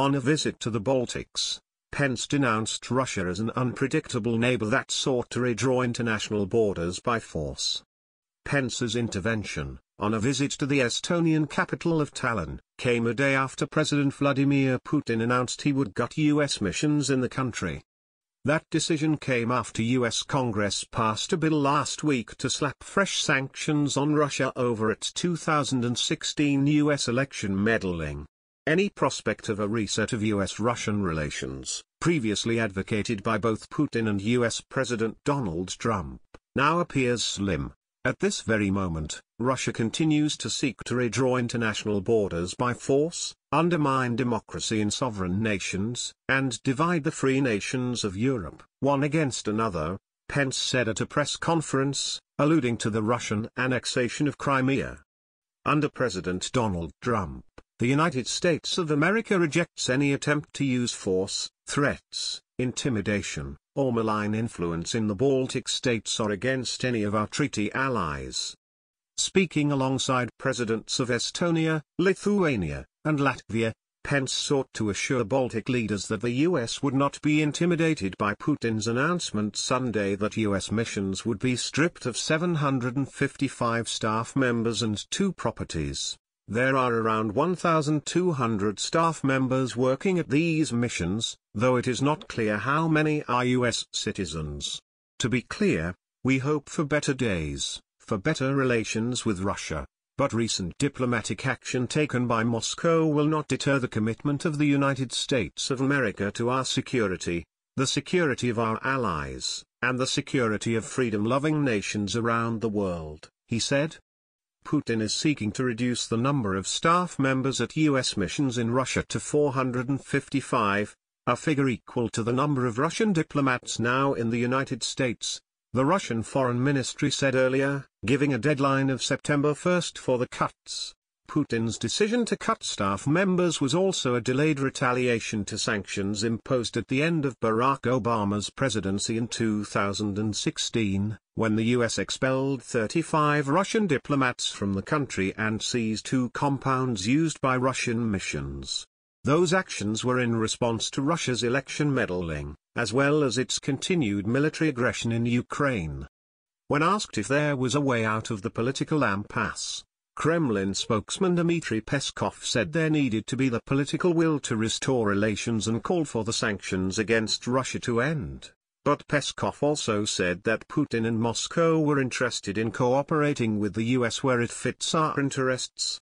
On a visit to the Baltics, Pence denounced Russia as an unpredictable neighbor that sought to redraw international borders by force. Pence's intervention, on a visit to the Estonian capital of Tallinn, came a day after President Vladimir Putin announced he would gut U.S. missions in the country. That decision came after US Congress passed a bill last week to slap fresh sanctions on Russia over its 2016 US election meddling. Any prospect of a reset of US-Russian relations, previously advocated by both Putin and US President Donald Trump, now appears slim. At this very moment, Russia continues to seek to redraw international borders by force, undermine democracy in sovereign nations, and divide the free nations of Europe, one against another, Pence said at a press conference, alluding to the Russian annexation of Crimea. Under President Donald Trump, the United States of America rejects any attempt to use force, threats, intimidation, or malign influence in the Baltic states or against any of our treaty allies. Speaking alongside presidents of Estonia, Lithuania, and Latvia, Pence sought to assure Baltic leaders that the U.S. would not be intimidated by Putin's announcement Sunday that U.S. missions would be stripped of 755 staff members and two properties. There are around 1,200 staff members working at these missions, though it is not clear how many are U.S. citizens. To be clear, we hope for better days for better relations with Russia, but recent diplomatic action taken by Moscow will not deter the commitment of the United States of America to our security, the security of our allies, and the security of freedom-loving nations around the world, he said. Putin is seeking to reduce the number of staff members at U.S. missions in Russia to 455, a figure equal to the number of Russian diplomats now in the United States, the Russian Foreign Ministry said earlier, giving a deadline of September 1 for the cuts. Putin's decision to cut staff members was also a delayed retaliation to sanctions imposed at the end of Barack Obama's presidency in 2016, when the U.S. expelled 35 Russian diplomats from the country and seized two compounds used by Russian missions. Those actions were in response to Russia's election meddling, as well as its continued military aggression in Ukraine. When asked if there was a way out of the political impasse, Kremlin spokesman Dmitry Peskov said there needed to be the political will to restore relations and called for the sanctions against Russia to end. But Peskov also said that Putin and Moscow were interested in cooperating with the US where it fits our interests.